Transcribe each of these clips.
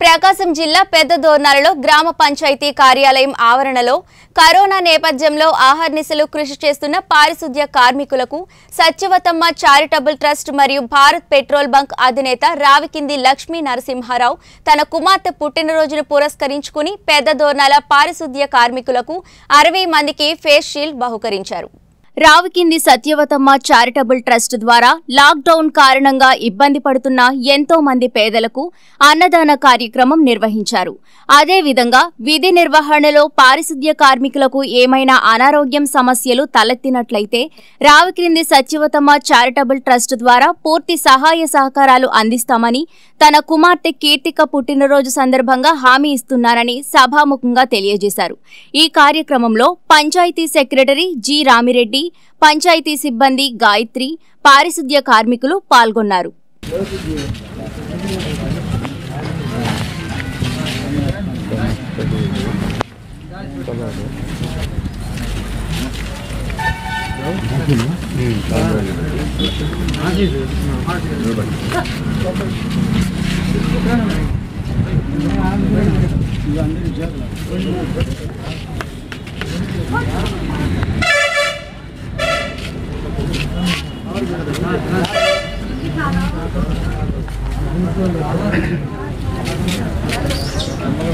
ప్రకాశం జిల్లా పెద్ద దోర్నాలలో గ్రామ పంచాయతీ కార్యాలయం ఆవరణలో కరోనా నేపథ్యంలో ఆహర్నిశలు కృషి చేస్తున్న పారిశుద్ధ్య కార్మికులకు సత్యవతమ్మ చారిటబుల్ ట్రస్ట్ మరియు భారత్ పెట్రోల్ బంక్ అధినేత రావికింది లక్ష్మీ నరసింహారావు తన కుమార్తె పుట్టినరోజును పురస్కరించుకుని పెద్ద దోర్నాల పారిశుద్ధ్య కార్మికులకు అరవై మందికి ఫేస్ షీల్డ్ బహుకరించారు. రావికింది సత్యవతమ్మ చారిటబుల్ ట్రస్ట్ ద్వారా లాక్డౌన్ కారణంగా ఇబ్బంది పడుతున్న ఎంతో మంది పేదలకు అన్నదాన కార్యక్రమం నిర్వహించారు. అదేవిధంగా విధి నిర్వహణలో పారిశుద్ధ్య కార్మికులకు ఏమైనా అనారోగ్యం సమస్యలు తలెత్తినట్లయితే రావికింది సత్యవతమ్మ చారిటబుల్ ట్రస్ట్ ద్వారా పూర్తి సహాయ సహకారాలు అందిస్తామని తన కుమార్తె కీర్తిక పుట్టినరోజు సందర్భంగా హామీ ఇస్తున్నారని సభాముఖంగా తెలియజేశారు. ఈ కార్యక్రమంలో పంచాయతీ సెక్రటరీ జి రామిరెడ్డి పంచాయతీ సిబ్బంది గాయత్రి పారిశుద్ధ్య కార్మికులు పాల్గొన్నారు.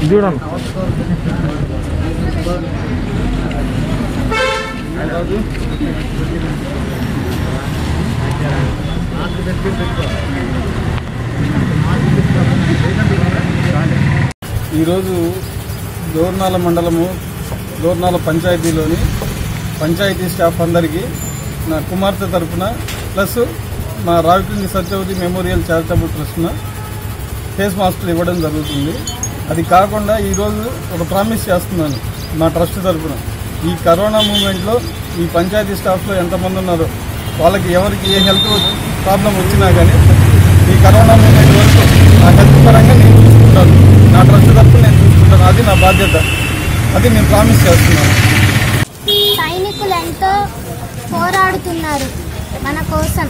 చూడండి. ఈరోజు దోర్నాల మండలము దోర్నాల పంచాయతీలోని పంచాయతీ స్టాఫ్ అందరికీ నా కుమార్తె తరఫున ప్లస్ మా రావికింది సత్యవతి మెమోరియల్ చారిటబుల్ ట్రస్ట్న ఫేస్ మాస్కులు ఇవ్వడం జరుగుతుంది. అది కాకుండా ఈరోజు ఒక ప్రామిస్ చేస్తున్నాను మా ట్రస్ట్ తరఫున. ఈ కరోనా మూమెంట్లో ఈ పంచాయతీ స్టాఫ్లో ఎంతమంది ఉన్నారో వాళ్ళకి ఎవరికి ఏ హెల్త్ ప్రాబ్లం వచ్చినా కానీ ఈ కరోనా మూమెంట్ వరకు నా హెల్త్ పరంగా నేను చూసుకుంటాను. నా ట్రస్ట్ తరఫున నేను చూసుకుంటాను. అది నా బాధ్యత. అది నేను ప్రామిస్ చేస్తున్నాను. సైనికులు ఎంతో పోరాడుతున్నారు మన కోసం.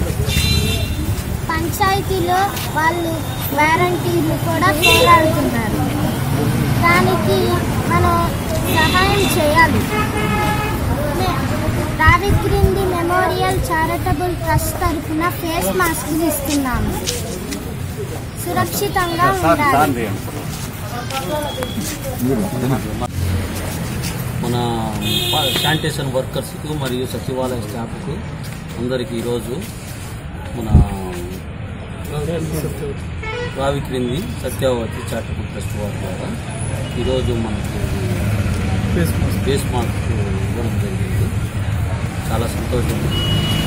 పంచాయతీలో వాళ్ళు వారంటీలు కూడా పోరాడుతున్నారు. దానికి మనం సహాయం చేయాలి. మే- రావిక్రింది మెమోరియల్ చారిటబుల్ ట్రస్ట్ తరఫున ఫేస్ మాస్కులు ఇస్తున్నాము. సురక్షితంగా ఉండాలి. మన శానిటేషన్ వర్కర్స్కు మరియు సచివాలయ స్టాఫ్కు అందరికీ ఈరోజు రావి క్రింది సత్యావతి చారిటబుల్ ట్రస్ట్ వారి ద్వారా ఈరోజు మనకు ఫేస్ మాస్క్ ఇవ్వడం జరిగింది. చాలా సంతోషం.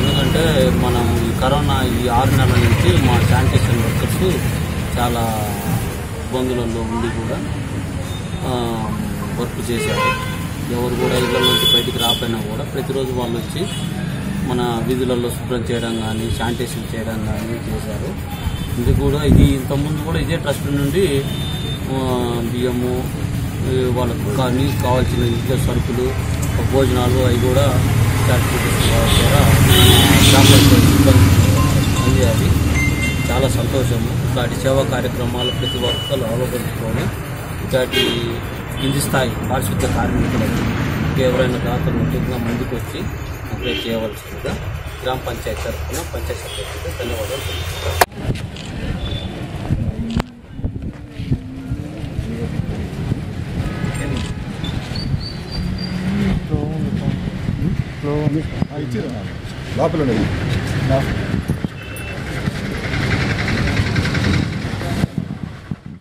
ఎందుకంటే మనం ఈ కరోనా ఈ ఆరు నెలల నుంచి మా శానిటేషన్ వర్కర్స్ చాలా ఇబ్బందులలో ఉండి కూడా వర్క్ చేశారు. ఎవరు కూడా ఇళ్ళ నుంచి బయటికి రాకపోయినా కూడా ప్రతిరోజు వాళ్ళు వచ్చి మన వీధులలో శుభ్రం చేయడం కానీ శానిటేషన్ చేయడం కానీ చేశారు. ఇది కూడా ఇది ఇంతకుముందు కూడా ఇదే ట్రస్ట్ నుండి బియ్యము వాళ్ళకు కానీ కావాల్సిన ఇంట్లో సరుకులు భోజనాలు అవి కూడా చారిటబుల్ ద్వారా గ్రామ అందియాలి చాలా సంతోషము. ఇట్లాంటి సేవా కార్యక్రమాలు ప్రతి ఒక్కరు అవలంబించుకొని ఇట్లాంటి కింది స్థాయి పారిశుద్ధ కార్మికులకు ఎవరైనా దాతలు ముఖ్యంగా ముందుకు వచ్చి అప్లై చేయవలసిందిగా గ్రామ పంచాయతీ తరఫున పంచాయతీ సెక్రటరీగా ధన్యవాదాలు లోపల ఉన్నది